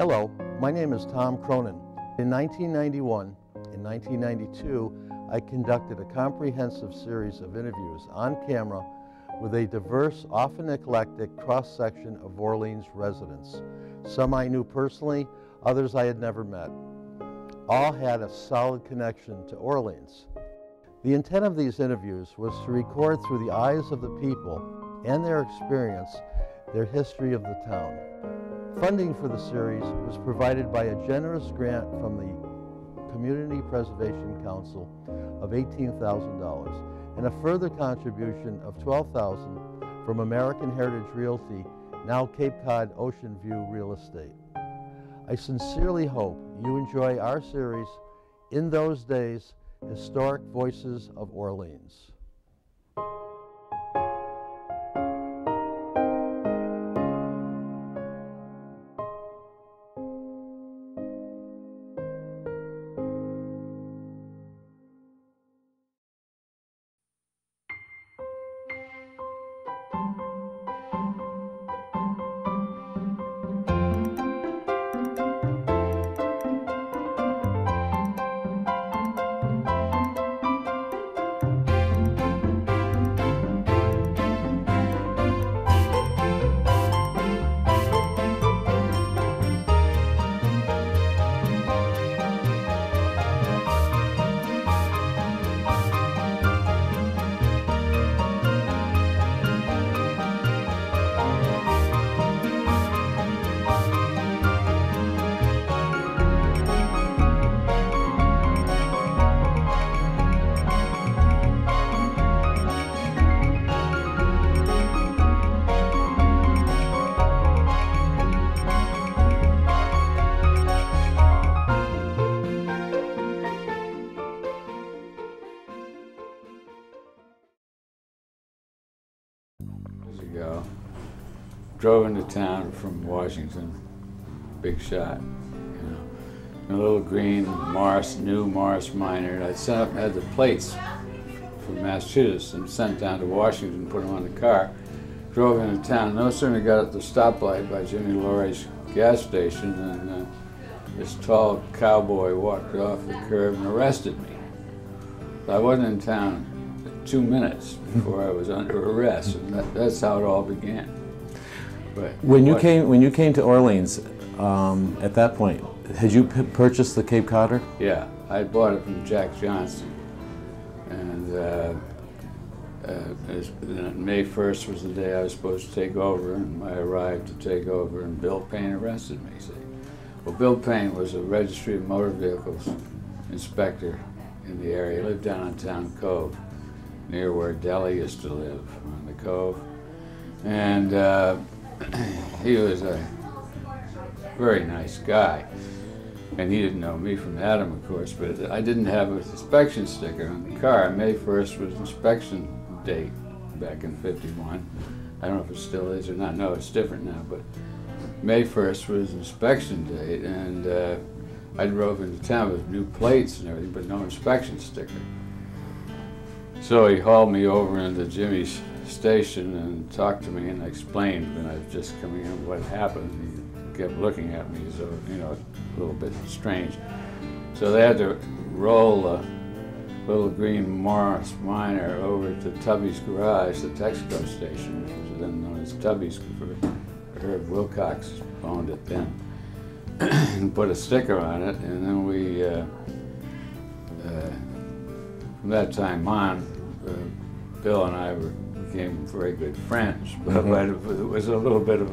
Hello, my name is Tom Cronin. In 1991 and 1992, I conducted a comprehensive series of interviews on camera with a diverse, often eclectic cross-section of Orleans residents. Some I knew personally, others I had never met. All had a solid connection to Orleans. The intent of these interviews was to record through the eyes of the people and their experience their history of the town. Funding for the series was provided by a generous grant from the Community Preservation Council of $18,000 and a further contribution of $12,000 from American Heritage Realty, now Cape Cod Ocean View Real Estate. I sincerely hope you enjoy our series, In Those Days, Historic Voices of Orleans. Drove into town from Washington, big shot, you know. In a little green Morris, new Morris Minor. I sent up, had the plates from Massachusetts and sent down to Washington, put them on the car. Drove into town. No sooner got at the stoplight by Jimmy Laurie's gas station than uh, this tall cowboy walked off the curb and arrested me. I wasn't in town two minutes before I was under arrest, and that, that's how it all began. But When you what- came when you came to Orleans, um, at that point, had you purchased the Cape Codder? Yeah, I bought it from Jack Johnson, and uh, uh, as- uh, May 1st was the day I was supposed to take over, and I arrived to take over, and Bill Payne arrested me. See, well, Bill Payne was a registry of motor vehicles inspector in the area. He lived down on Town Cove, near where Deli used to live on the Cove, and uh, he was a very nice guy. And he didn't know me from Adam, of course, but I didn't have an inspection sticker on the car. May 1st was inspection date back in 51. I don't know if it still is or not. No, it's different now, but May 1st was inspection date, and uh, I drove into town with new plates and everything, but no inspection sticker. So he hauled me over into Jimmy's station and talked to me and explained when I was just coming in what happened. He kept looking at me though, you know, a little bit strange. So they had to roll a little green Morris Minor over to Tubby's garage, the Texaco station, which was then known as Tubby's for Herb Wilcox owned it then, and put a sticker on it, and then we, uh, uh, from that time on, uh, Bill and I were, became very good friends. But, but it was a little bit of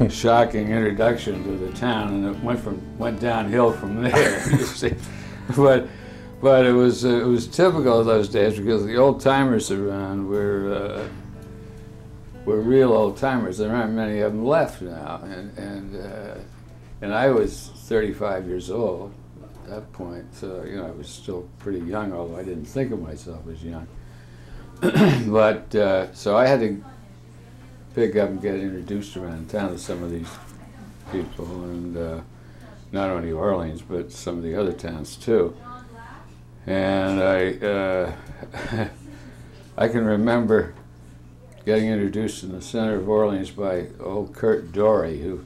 a shocking introduction to the town, and it went from went downhill from there. you see, but but it was uh, it was typical of those days because the old timers around were. Uh, were real old timers. There aren't many of them left now, and and uh, and I was 35 years old at that point, so you know I was still pretty young, although I didn't think of myself as young. but uh, so I had to pick up and get introduced around town to some of these people, and uh, not only Orleans, but some of the other towns too. And I uh, I can remember getting introduced in the center of Orleans by old Kurt Dory, who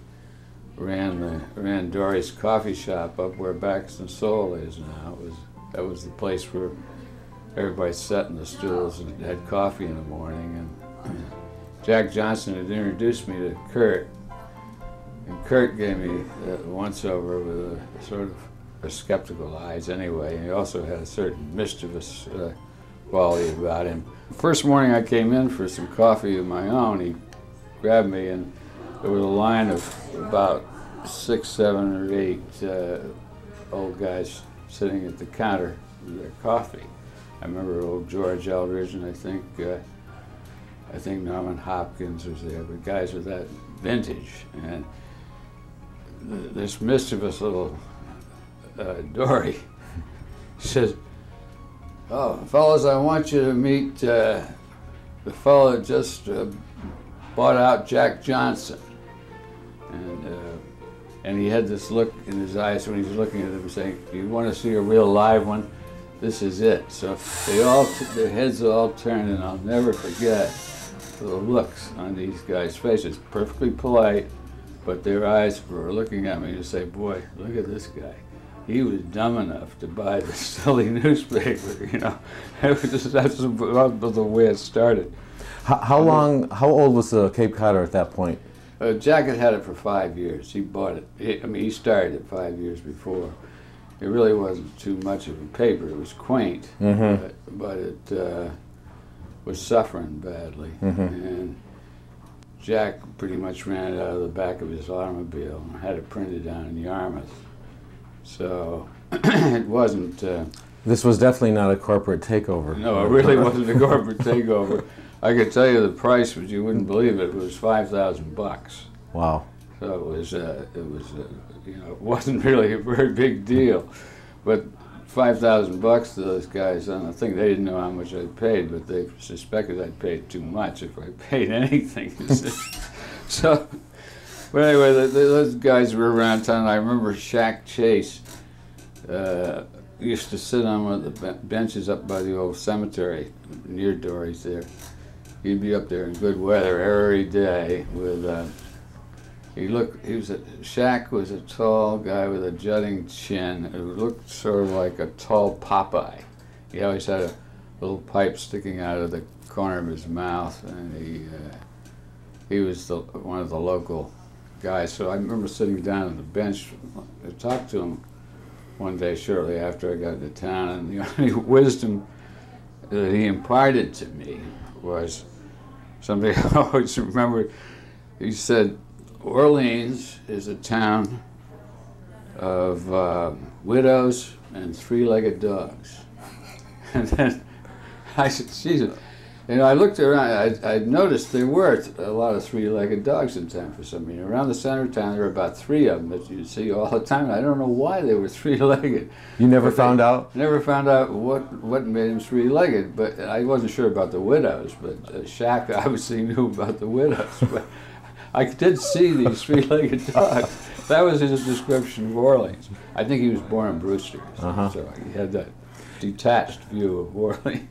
ran the ran Dory's coffee shop up where Backus and Soul is now. It was that was the place where everybody sat in the stools and had coffee in the morning. And Jack Johnson had introduced me to Kurt, and Kurt gave me a once over with a sort of a skeptical eyes anyway. And he also had a certain mischievous uh, quality about him. First morning I came in for some coffee of my own, he grabbed me and there was a line of about six, seven, or eight uh, old guys sitting at the counter with their coffee. I remember old George Eldridge and I think uh, I think Norman Hopkins was there, but guys with that vintage. And th- this mischievous little uh, Dory says, "Oh, fellas, I want you to meet uh, the fellow that just uh, bought out Jack Johnson." And uh, and he had this look in his eyes when he was looking at him, saying, do "You want to see a real live one? This is it." So they all, t- their heads all turned, and I'll never forget the looks on these guys' faces. Perfectly polite, but their eyes were looking at me to say, "Boy, look at this guy." He was dumb enough to buy the silly newspaper, you know. It was just, that's the way it started. How, how long? How old was the Cape Codder at that point? Uh, Jack had had it for five years. He bought it. He, I mean, he started it five years before. It really wasn't too much of a paper. It was quaint, Mhm. but, but it uh, was suffering badly. And Jack pretty much ran it out of the back of his automobile and had it printed down in Yarmouth. So it wasn't. Uh, This was definitely not a corporate takeover. no, it really wasn't a corporate takeover. I could tell you the price, but you wouldn't believe it. It was five thousand bucks. Wow. So it was, uh, it was, uh, you know, it wasn't really a very big deal, but five thousand bucks to those guys. And I think they didn't know how much I paid, but they suspected I'd paid too much if I paid anything. so, but anyway, the, the, those guys were around town. I remember Shaq Chase uh, used to sit on one of the benches up by the old cemetery near Dory's there. He'd be up there in good weather every day with. Uh, he looked. He was a. Shaq was a tall guy with a jutting chin. It looked sort of like a tall Popeye. He always had a little pipe sticking out of the corner of his mouth, and he uh, he was the, one of the local guys. So I remember sitting down on the bench to talk to him one day shortly after I got to town, and the only wisdom that he imparted to me was something I always remember. He said, Orleans is a town of uh, widows and three-legged dogs. And then I said, Jesus. You know, I looked around, I, I noticed there were a lot of three-legged dogs in town for some reason. Around the center of town, there were about three of them that you see all the time. I don't know why they were three-legged. You never But found out? Never found out what what made them three-legged, but I wasn't sure about the widows. But uh, Shaq obviously knew about the widows. But I did see these three-legged dogs. That was his description of Orleans. I think he was born in Brewster, so, Uh-huh. so he had that detached view of Orleans.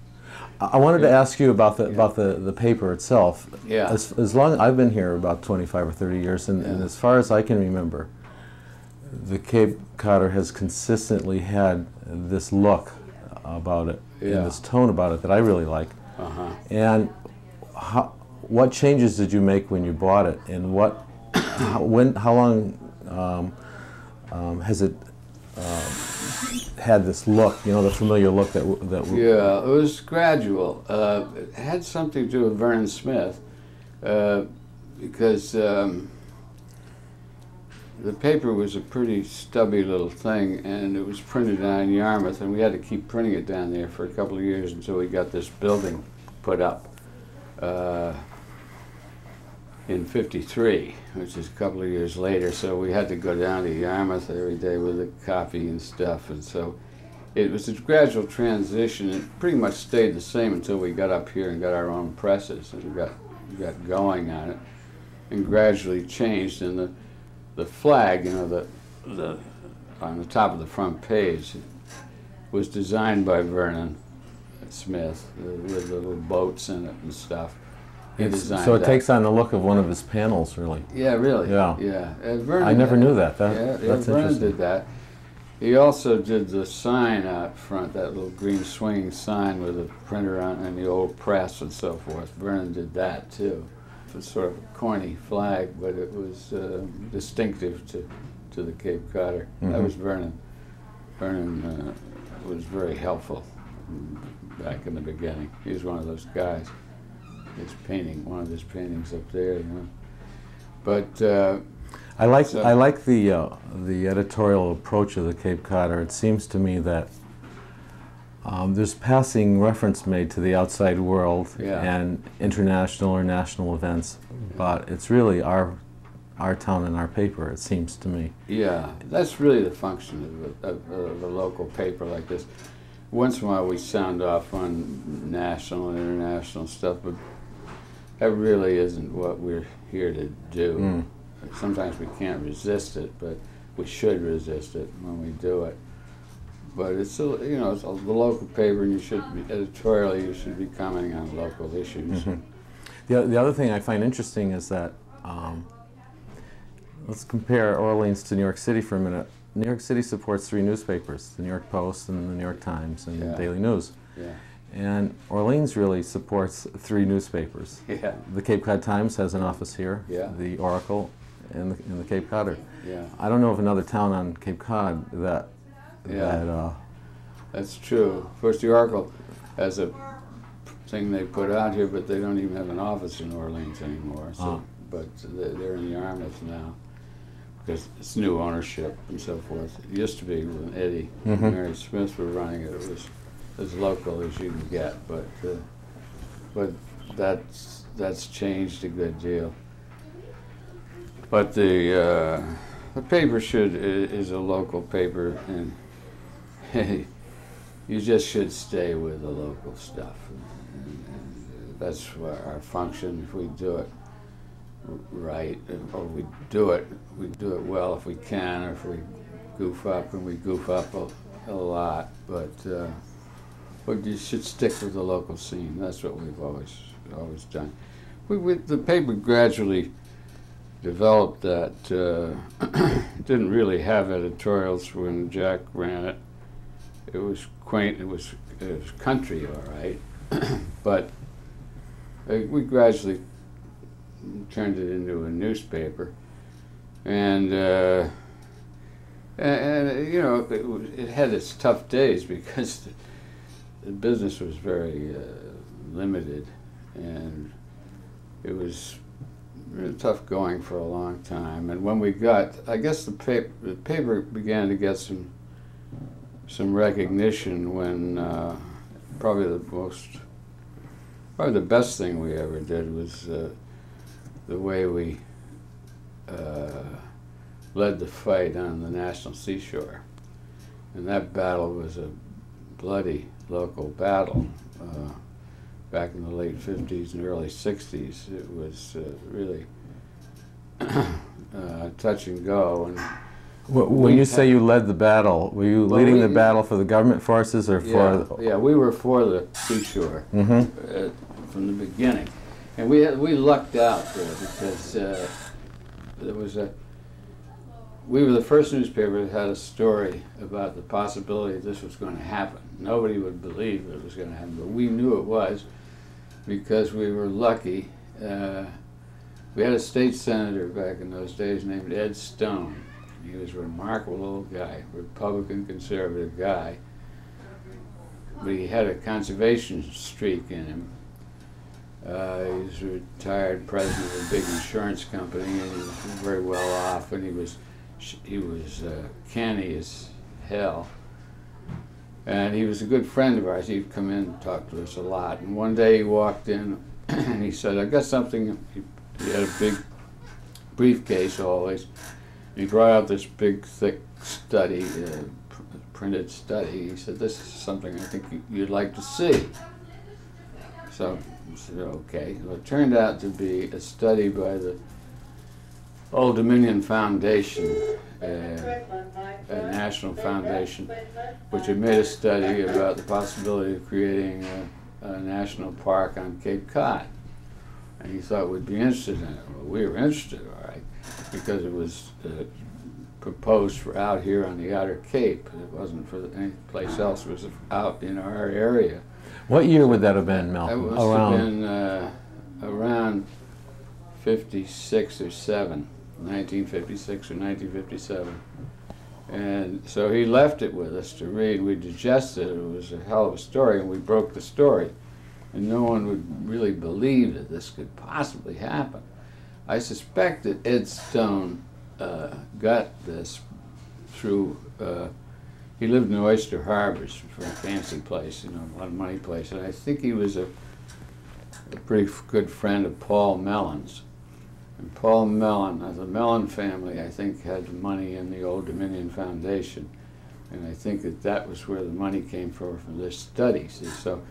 I wanted to ask you about the Yeah. about the, the paper itself. Yeah. As, as long I've been here about 25 or 30 years, and, and as far as I can remember, the Cape Codder has consistently had this look about it Yeah. and this tone about it that I really like. Uh-huh. And how, what changes did you make when you bought it, and what, how, when, how long um, um, has it um, had this look? You know, the familiar look that that Yeah, it was gradual. Uh, it had something to do with Vernon Smith uh, because um, the paper was a pretty stubby little thing and it was printed down in Yarmouth and we had to keep printing it down there for a couple of years until we got this building put up uh, in 53, which is a couple of years later. So we had to go down to Yarmouth every day with the copy and stuff and so it was a gradual transition. It pretty much stayed the same until we got up here and got our own presses and got got going on it, and gradually changed. And the the flag, you know, the the on the top of the front page was designed by Vernon Smith with little boats in it and stuff. So it that. takes on the look of one of his panels, really. Yeah, really. Yeah. Yeah. Vernon I never knew that. That- yeah, yeah, that's Vernon interesting. did that. He also did the sign out front, that little green swinging sign with a printer on and the old press and so forth. Vernon did that too. It was sort of a corny flag, but it was uh, distinctive to, to the Cape Codder. That Mhm. was Vernon. Vernon uh, was very helpful mm, back in the beginning. He was one of those guys. His painting, one of his paintings up there, you know. But uh, I like So- I like the uh, the editorial approach of the Cape Codder. It seems to me that um, there's passing reference made to the outside world Yeah. and international or national events, but it's really our our town and our paper. It seems to me. Yeah, that's really the function of a, of, of a local paper like this. Once in a while, we sound off on national and international stuff, but that really isn't what we're here to do. Mm. Sometimes we can't resist it, but we should resist it when we do it. But it's a, you know it's a, the local paper, and you should be editorially you should be commenting on local issues. Mhm. The, the other thing I find interesting is that, um, let's compare Orleans to New York City for a minute. New York City supports three newspapers, the New York Post and the New York Times and Yeah. the Daily News. Yeah, And Orleans really supports three newspapers. yeah, The Cape Cod Times has an office here, Yeah. the Oracle, and the, and the Cape Codder. yeah. I don't know of another town on Cape Cod that, Yeah. that uh, That's true. Of course, the Oracle has a thing they put out here, but they don't even have an office in Orleans anymore. So, Ah. but they're in the Yarmouth now because it's new ownership and so forth. It used to be when Eddie and Mhm. Mary Smith were running it. It was as local as you can get, but uh, but that's that's changed a good deal. But the uh, the paper should is a local paper and. hey, you just should stay with the local stuff. And, and that's our function. If we do it right, or we do it, we do it well if we can, or if we goof up, and we goof up a, a lot. But uh, but you should stick with the local scene. That's what we've always always done. We, we the paper gradually developed that. Uh, didn't really have editorials when Jack ran it it was quaint. It was it was country, all right, but uh, we gradually turned it into a newspaper, and uh, and, and, you know it, it had its tough days because the, business was very uh, limited, and it was really tough going for a long time. And when we got, I guess the paper the paper began to get some some recognition when uh, probably the most, probably the best thing we ever did was uh, the way we uh, led the fight on the national seashore. And that battle was a bloody local battle. Uh, back in the late 50s and early 60s, it was uh, really uh, touch and go. And Wh- When you say you led the battle, were you Well, leading we- the battle for the government forces or Yeah, for? yeah, we were for the seashore hmm uh, from the beginning, and we had, we lucked out there because uh, there was a. We were the first newspaper that had a story about the possibility this was going to happen. Nobody would believe it was going to happen, but we knew it was because we were lucky. Uh, we had a state senator back in those days named Ed Stone. He was a remarkable old guy, Republican conservative guy but he had a conservation streak in him. Uh, he was a retired president of a big insurance company, and he was very well off. And he was he was uh, canny as hell. And he was a good friend of ours. He'd come in and talk to us a lot. And one day he walked in, and he said, "I got something." He, he had a big briefcase always. He brought out this big, thick study, uh, pr- printed study. He said, "This is something I think you- you'd like to see." So I said, "Okay." Well, it turned out to be a study by the Old Dominion Foundation, uh, a national foundation, which had made a study about the possibility of creating a, a national park on Cape Cod. and he thought we'd be interested in it. Well, we were interested, all right, because it was uh, proposed for out here on the outer Cape. It wasn't for any place else. It was out in our area. What year would that have been, That Malcolm? must Around. have been uh, around 56 or 7, 1956 or 1957. And so he left it with us to read. We digested it. It was a hell of a story, and we broke the story. And no one would really believe that this could possibly happen. I suspect that Ed Stone uh, got this through. Uh, he lived in Oyster Harbors, a fancy place, you know, a lot of money place, and I think he was a, a pretty good friend of Paul Mellon's. And Paul Mellon, the Mellon family, I think, had money in the Old Dominion Foundation, and I think that that was where the money came from for their studies. And so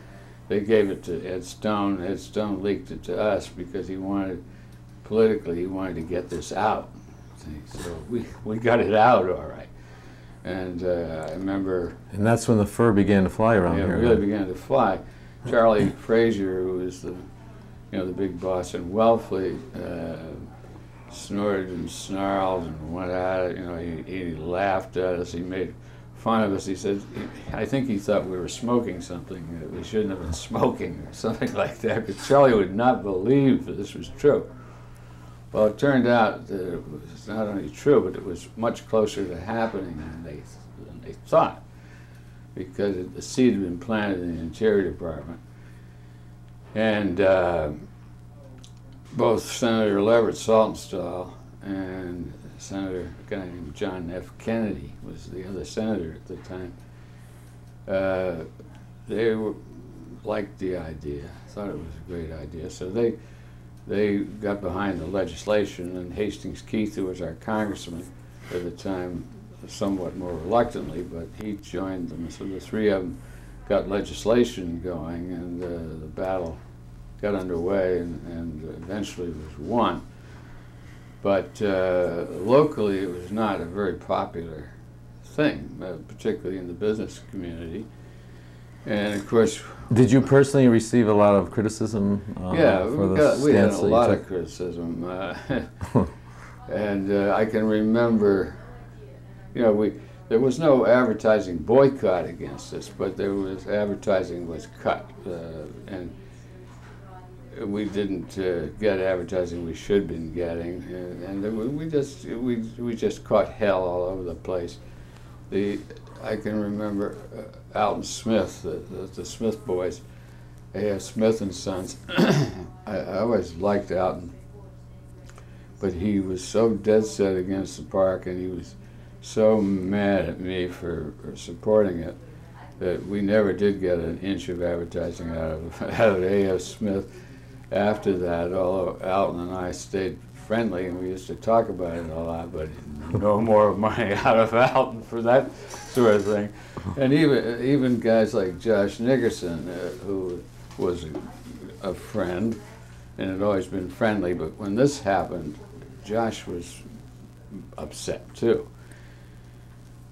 they gave it to Ed Stone. Ed Stone leaked it to us because he wanted, politically, he wanted to get this out. See, So we, we got it out all right. And uh, I remember And that's when the fur began to fly around yeah, here. it really began to fly. Charlie Frazier, who was the, you know, the big boss in Wellfleet, uh, snorted and snarled and went at it. You know, he, he laughed at us. He made fun of us. He said, I think he thought we were smoking something that we shouldn't have been smoking or something like that. But Charlie would not believe that this was true. Well, it turned out that it was not only true, but it was much closer to happening than they, than they thought because the seed had been planted in the Interior Department. And uh, both Senator Leverett Saltonstall and Senator, a guy named John F. Kennedy was the other senator at the time, uh, they were, liked the idea, thought it was a great idea. So they, they got behind the legislation, and Hastings Keith, who was our congressman at the time, somewhat more reluctantly, but he joined them. So the three of them got legislation going, and uh, the battle got underway, and, and eventually was won. But uh, locally, it was not a very popular thing, uh, particularly in the business community. And of course, Did you personally receive a lot of criticism uh, yeah, for we, got, we had a lot took? of criticism, uh, and uh, I can remember, you know, we there was no advertising boycott against us, but there was advertising was cut, uh, and we didn't uh, get advertising we should have been getting, and, and we, we just we we just caught hell all over the place. The I can remember uh, Alton Smith, the, the, the Smith boys, A.F. Smith and Sons. I, I always liked Alton, but he was so dead set against the park, and he was so mad at me for, for supporting it that we never did get an inch of advertising out of out of A.F. Smith. After that, although Alton and I stayed friendly and we used to talk about it a lot, but no more money out of Alton for that sort of thing. And even even guys like Josh Nickerson, uh, who was a, a friend and had always been friendly, but when this happened, Josh was upset too.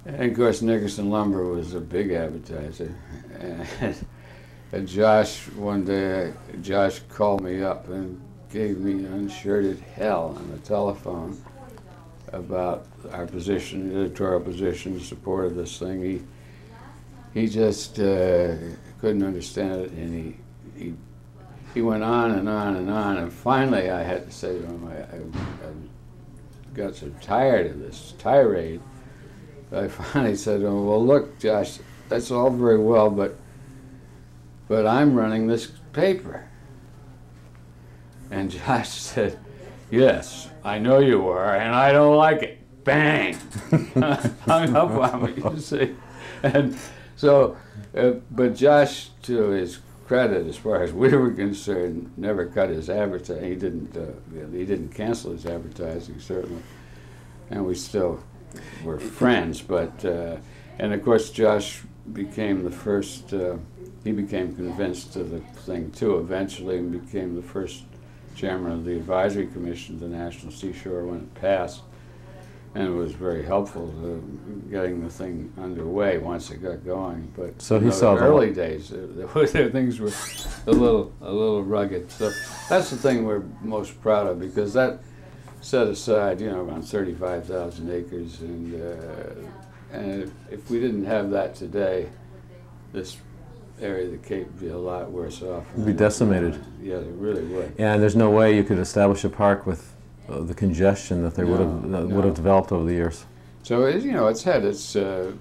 And of course, Nickerson Lumber was a big advertiser. And, and Josh, one day, Josh called me up and gave me unshirted hell on the telephone about our position, editorial position, support of this thing. He, he just uh, couldn't understand it, and he, he, he went on and on and on. And finally, I had to say to him, I, I, I got so tired of this tirade. I finally said to him, "Well, look, Josh, that's all very well, but but I'm running this paper." And Josh said, "Yes, I know you are, and I don't like it." Bang! Hung up on me, you see. And so, uh, but Josh, to his credit, as far as we were concerned, never cut his advertising. He didn't. Uh, he didn't cancel his advertising certainly, and we still were friends. But uh, and of course, Josh became the first. He became convinced of the thing too eventually, and became the first chairman of the advisory commission to the National Seashore when it passed, and it was very helpful to getting the thing underway once it got going. But So he saw the early days. Uh, things were a little, a little rugged. So that's the thing we're most proud of because that set aside, you know, around 35,000 acres, and uh, and if, if we didn't have that today, this area of the Cape would be a lot worse off. It'd be decimated. Yeah, it really would. And there's no way you could establish a park with uh, the congestion that they would have No, would have developed over the years. So it, you know, it's had its uh,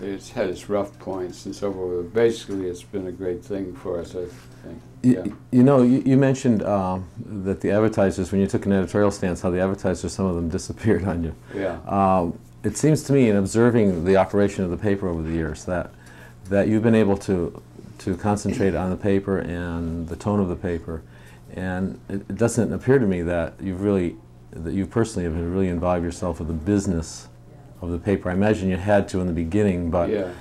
it's had its rough points and so forth. But basically, it's been a great thing for us. I think. Yeah. You know, you, you mentioned um, that the advertisers, when you took an editorial stance, how the advertisers, some of them disappeared on you. Yeah. Um, it seems to me, in observing the operation of the paper over the years, that that you've been able to to concentrate on the paper and the tone of the paper, and it, it doesn't appear to me that you've really that you personally have really involved yourself with the business of the paper. I imagine you had to in the beginning, but yeah.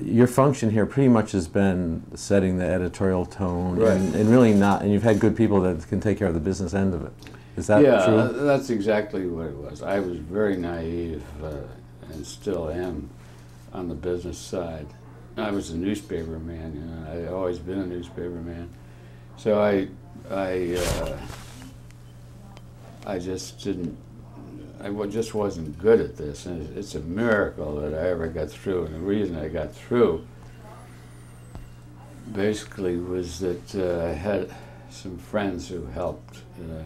your function here pretty much has been setting the editorial tone Right. and, and really not, and you've had good people that can take care of the business end of it. Is that yeah, true? that's exactly what it was. I was very naive uh, and still am on the business side. I was a newspaper man, you know. I'd always been a newspaper man. So I, I, uh, I just didn't. I just wasn't good at this, and it's- a miracle that I ever got through. And the reason I got through, basically, was that uh, I had some friends who helped. Uh,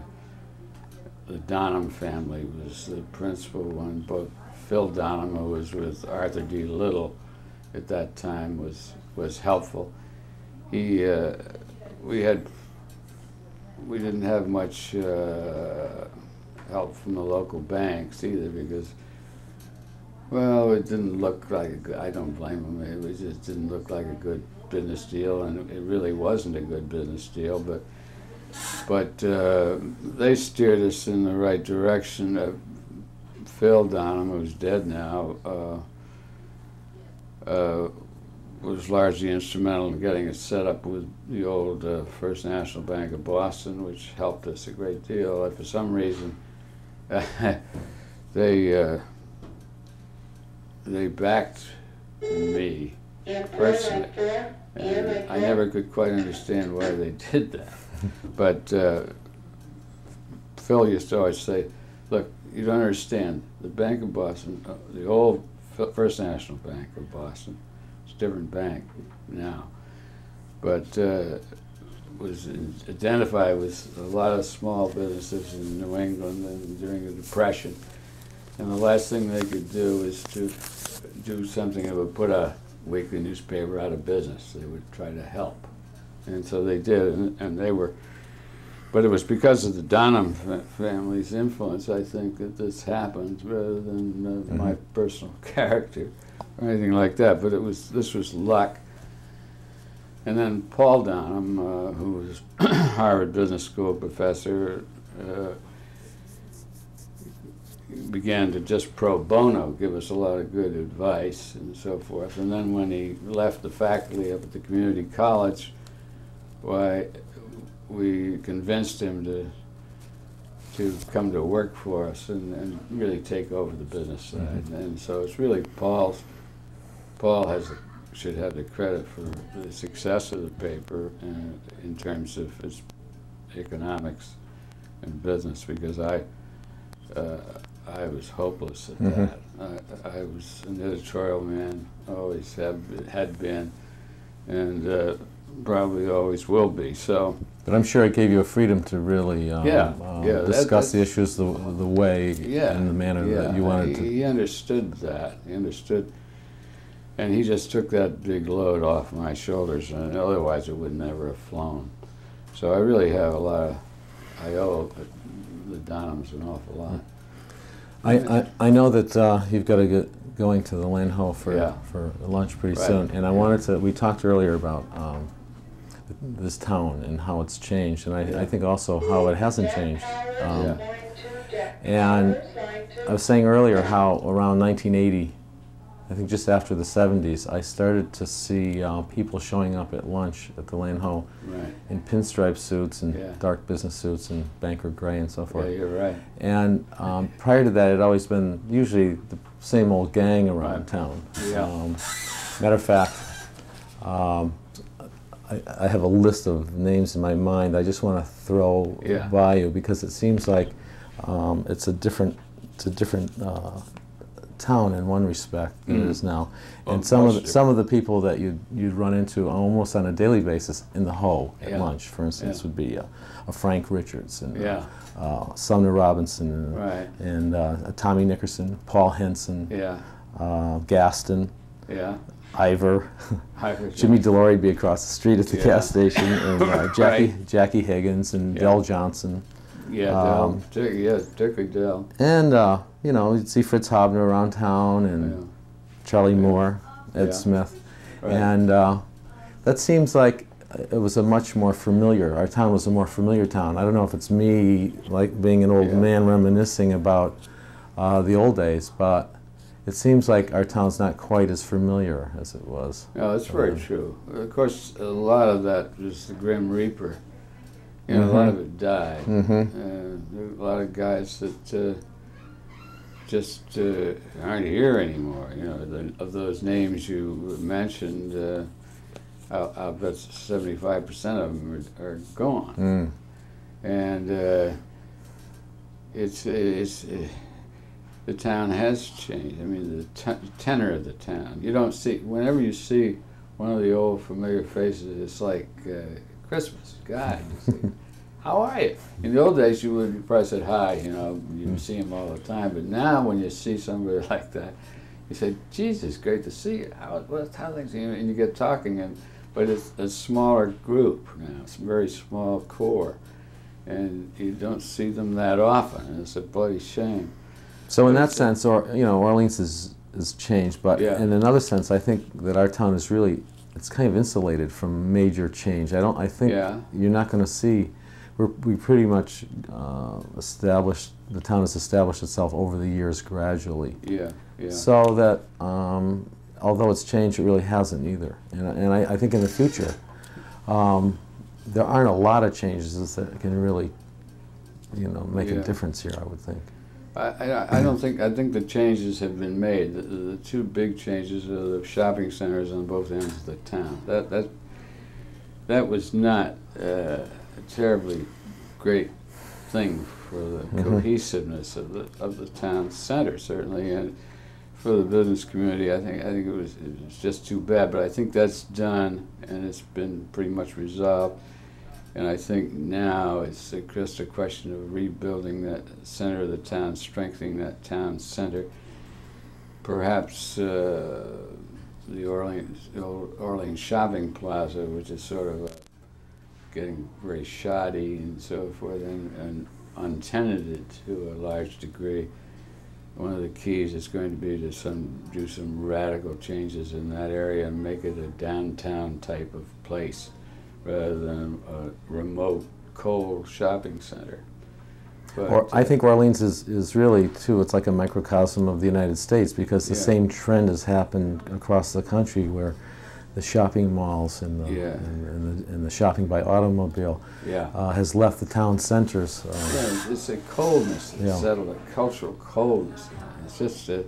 the Donham family was the principal one. Both Phil Donham, who was with Arthur D. Little at that time, was was helpful. He, uh, we had, we didn't have much uh, help from the local banks either because, well, it didn't look like. A good, I don't blame them. It just didn't look like a good business deal, and it really wasn't a good business deal, but but uh, they steered us in the right direction. Uh, Phil Donham, who's dead now, uh, was largely instrumental in getting it set up with the old uh, First National Bank of Boston, which helped us a great deal. And for some reason, they uh, they backed me personally, and I never could quite understand why they did that. But uh, Phil used to always say, "Look, you don't understand. The Bank of Boston, uh, the old First National Bank of Boston, it's a different bank now, but uh, was identified with a lot of small businesses in New England and during the Depression. And the last thing they could do is to do something that would put a weekly newspaper out of business. They would try to help." And so they did, and, and they were, but it was because of the Donham fa- family's influence, I think, that this happened, rather than uh, my personal character or anything like that. But it was this was luck. And then Paul Donham, uh, who was Harvard Business School professor, uh, began to just pro bono give us a lot of good advice and so forth. And then when he left the faculty up at the community college, why we convinced him to to come to work for us and, and really take over the business side. And so it's really Paul's. Paul has should have the credit for the success of the paper and in terms of its economics and business because I uh, I was hopeless at Mhm. that. I, I was an editorial man, always have had been, and uh, probably always will be. So But I'm sure it gave you a freedom to really um, Yeah, um, yeah, that- discuss the issues the, the way yeah, and the manner yeah, that you wanted he, to. He understood that. He understood, and he just took that big load off my shoulders. And otherwise, it would never have flown. So I really have a lot of. I owe the Donhams an awful lot. I, I, I know that uh, you've got to get going to the Land Ho for, Yeah. for lunch pretty Right. soon, and I wanted to. We talked earlier about um, this town and how it's changed, and I, Yeah. I think also how it hasn't changed. Um, Yeah. And I was saying earlier how around 1980, I think just after the 70s, I started to see uh, people showing up at lunch at the Land Ho Right. in pinstripe suits and Yeah. dark business suits and banker gray and so forth. Yeah, forth. you're right. And um, prior to that, it had always been usually the same old gang around Right. town. Yeah. Um, matter of fact, um, I, I have a list of names in my mind. I just want to throw Yeah. by you because it seems like um, it's a different, it's a different uh, town in one respect than it Mm. is now. Well, And some of the, some of the people that you you'd run into almost on a daily basis in the Ho at Yeah. lunch, for instance, Yeah. would be uh, a Frank Richards and uh, Yeah. uh, Sumner Robinson and, Right. and uh, Tommy Nickerson, Paul Henson, Yeah, uh, Gaston, yeah. Ivor. Jimmy Delory would be across the street at the Yeah. gas station, and uh, Jackie Right. Jackie Higgins and Yeah. Dell Johnson, Yeah, um, yeah, Dickie Dell. and uh, you know you'd see Fritz Hobner around town and Yeah. Charlie Moore, Ed Yeah. Smith, Right. and uh, that seems like it was a much more familiar. Our town was a more familiar town. I don't know if it's me like being an old Yeah. man reminiscing about uh, the old days, but it seems like our town's not quite as familiar as it was. No, that's very Um, true. Of course, a lot of that was the Grim Reaper. You know, a lot of it died. Mm-hmm. Uh, a lot of guys that uh, just uh, aren't here anymore. You know, the, of those names you mentioned, uh, I'll, I'll bet seventy-five percent of them are, are gone. Mm. And uh, it's it's uh, the town has changed. I mean, the te- tenor of the town. You don't see whenever you see one of the old familiar faces. It's like uh, Christmas. God, how are you? In the old days, you would you probably said hi. You know, you see him all the time. But now, when you see somebody like that, you say, "Jesus, great to see you. How what how things?" You and you get talking, and but it's a smaller group now. It's a very small core, and you don't see them that often. And it's a bloody shame. So in that sense, or you know, Orleans is is changed, but Yeah. in another sense, I think that our town is really it's kind of insulated from major change. I don't. I think Yeah. you're not going to see. We're, we pretty much uh, established the town has established itself over the years gradually, Yeah, yeah. so that um, although it's changed, it really hasn't either. And, and I, I think in the future, um, there aren't a lot of changes that can really, you know, make Yeah. a difference here. I would think. I, I, don't think I think the changes have been made. The, the two big changes are the shopping centers on both ends of the town. That that that was not uh, a terribly great thing for the Mhm. cohesiveness of the of the town center certainly, and for the business community. I think I think it was it was just too bad. But I think that's done and it's been pretty much resolved. And I think now it's just a question of rebuilding that center of the town, strengthening that town center. Perhaps uh, the Orleans, Orleans Shopping Plaza, which is sort of uh, getting very shoddy and so forth, and, and untenanted to a large degree. One of the keys is going to be to some do some radical changes in that area and make it a downtown type of place rather than a remote cold shopping center. But, Or I uh, think Orleans is, is really too. It's like a microcosm of the United States because the Yeah. same trend has happened across the country, where the shopping malls and the Yeah. and, and the, and the shopping by automobile yeah. uh, has left the town centers. Uh, Yeah, it's a coldness that's settled, a cultural coldness. It's just, uh,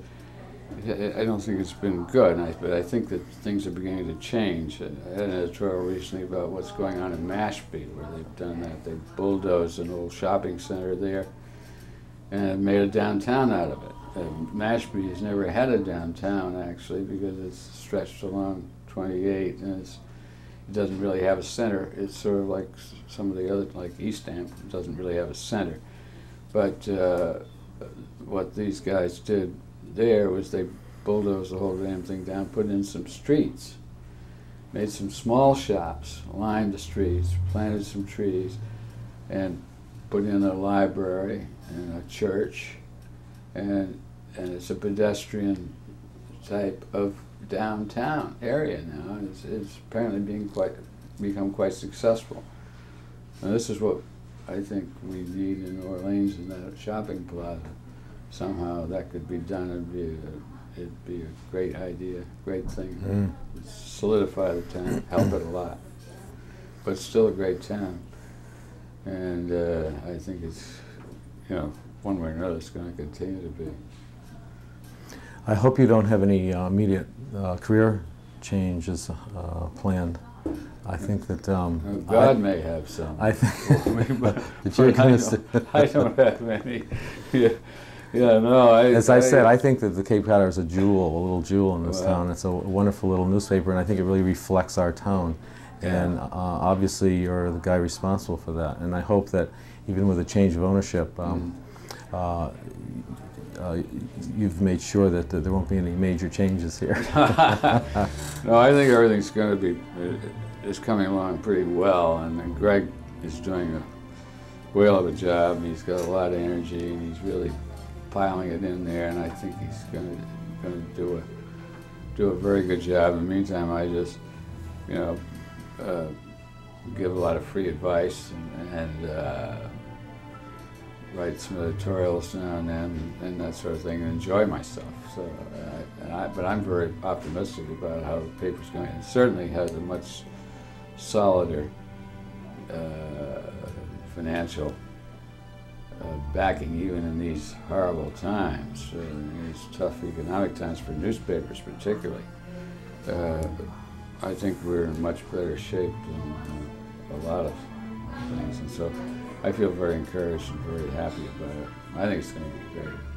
I don't think it's been good, but I think that things are beginning to change. I had an editorial recently about what's going on in Mashpee, where they've done that. They bulldozed an old shopping center there and made a downtown out of it. Uh, Mashpee has never had a downtown, actually, because it's stretched along 28, and it's, it doesn't really have a center. It's sort of like some of the other, like Eastham, doesn't really have a center. But uh, what these guys did there was they bulldozed the whole damn thing down, put in some streets, made some small shops, lined the streets, planted some trees, and put in a library and a church, and and it's a pedestrian type of downtown area now. It's, it's apparently being quite become quite successful. And this is what I think we need in Orleans in that shopping plaza. Somehow that could be done. It'd be a, it'd be a great idea, great thing. Mm. Solidify the town, help it a lot. But it's still a great town. And uh, I think it's, you know, one way or another, it's going to continue to be. I hope you don't have any uh, immediate uh, career changes uh, planned. I think that um, God may have some. I, I think I, don't, I have any. Yeah, yeah no. I, As I said, I think that the Cape Codder is a jewel, a little jewel in this Well- town. It's a wonderful little newspaper, and I think it really reflects our town. And uh, obviously, you're the guy responsible for that. And I hope that even with a change of ownership, um, uh, uh, you've made sure that, that there won't be any major changes here. no, I think everything's going to be uh, is coming along pretty well, and Greg is doing a whale of a job. He's got a lot of energy, and he's really piling it in there. And I think he's going to do a do a very good job. In the meantime, I just you know uh, give a lot of free advice and, and uh, write some editorials now and then and that sort of thing and enjoy myself. So, uh, I, but I'm very optimistic about how the paper's going. It certainly has a much solider uh, financial backing even in these horrible times, uh, these tough economic times for newspapers particularly. Uh, I think we're in much better shape than uh, a lot of things, and so I feel very encouraged and very happy about it. I think it's going to be great.